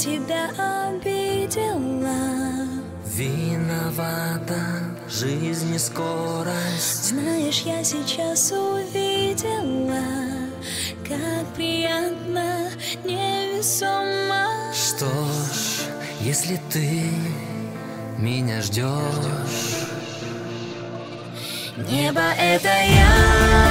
тебя обидела. Виновата жизнь и скорость. Знаешь, я сейчас увидела Как приятно, невесомо. Что ж, если ты меня ждешь? Небо это я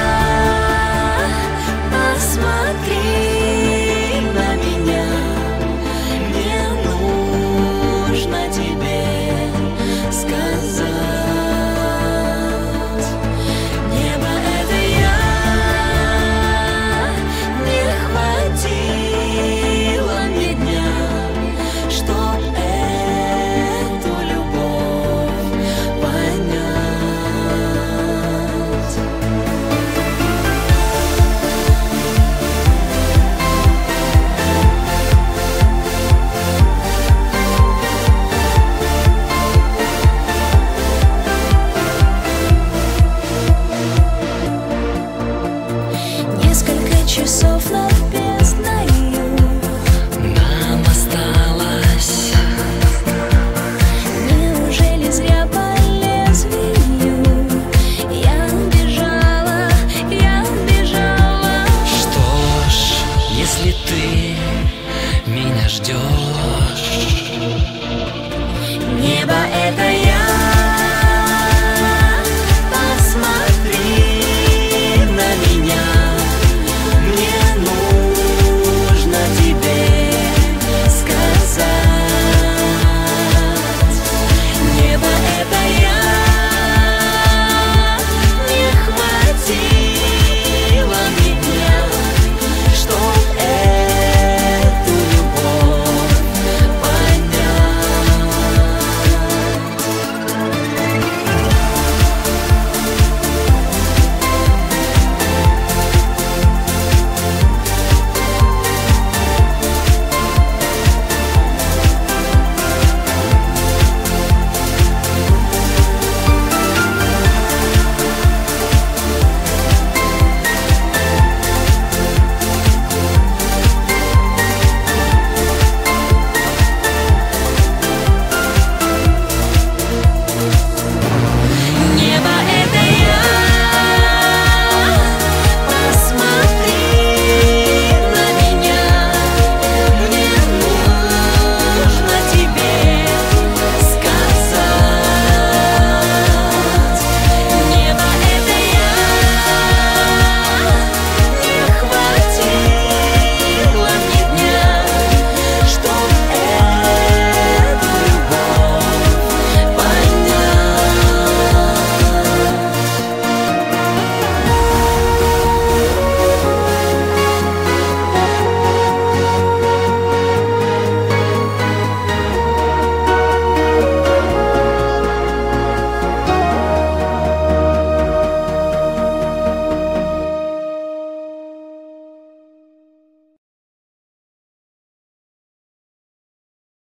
ждешь. Небо